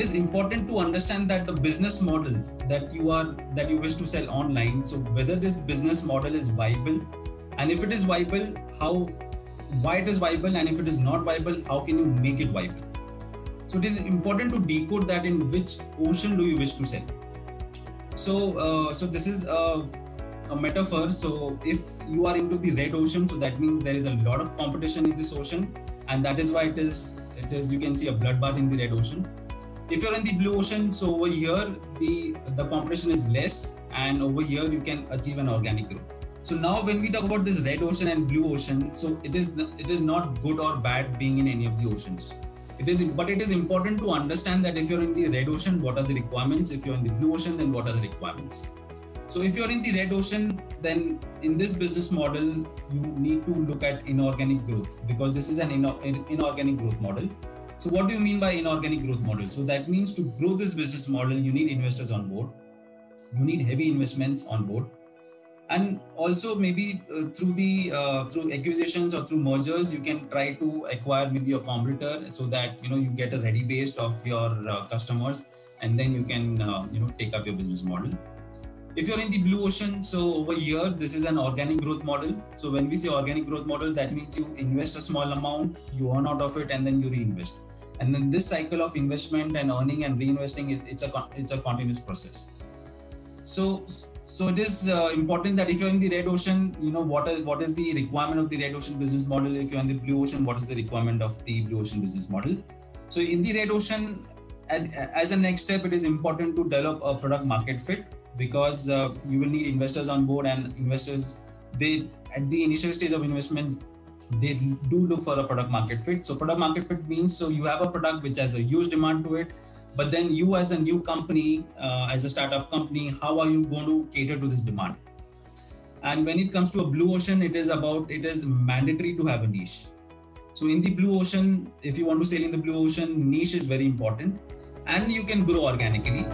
important to understand that the business model that you are that you wish to sell online so whether this business model is viable and if it is viable how why it is viable and if it is not viable how can you make it viable? So it is important to decode that in which ocean do you wish to sell. So uh, so this is a, a metaphor. So if you are into the red ocean so that means there is a lot of competition in this ocean and that is why it is it is you can see a bloodbath in the red ocean if you're in the blue ocean so over here the the competition is less and over here you can achieve an organic growth so now when we talk about this red ocean and blue ocean, so it is it is not good or bad being in any of the oceans. It is but it is important to understand that if you're in the red ocean, what are the requirements? If you're in the blue ocean, then what are the requirements? So if you're in the red ocean, then in this business model, you need to look at inorganic growth because this is an inorganic growth model. So what do you mean by inorganic growth model? So that means to grow this business model, you need investors on board. You need heavy investments on board and also maybe uh, through the uh, through acquisitions or through mergers you can try to acquire maybe a competitor so that you know you get a ready base of your uh, customers and then you can uh, you know take up your business model if you're in the blue ocean so over here this is an organic growth model so when we say organic growth model that means you invest a small amount you earn out of it and then you reinvest and then this cycle of investment and earning and reinvesting is it's a it's a continuous process. So so it is uh, important that if you're in the red ocean you know what is what is the requirement of the red ocean business model? If you're in the blue ocean what is the requirement of the blue ocean business model? So in the red ocean as a next step it is important to develop a product market fit because uh, you will need investors on board and investors they at the initial stage of investments they do look for a product market fit. So product market fit means so you have a product which has a huge demand to it but then you as a new company uh, as a startup company how are you going to cater to this demand? And when it comes to a blue ocean it is about it is mandatory to have a niche. So in the blue ocean if you want to sail in the blue ocean niche is very important and you can grow organically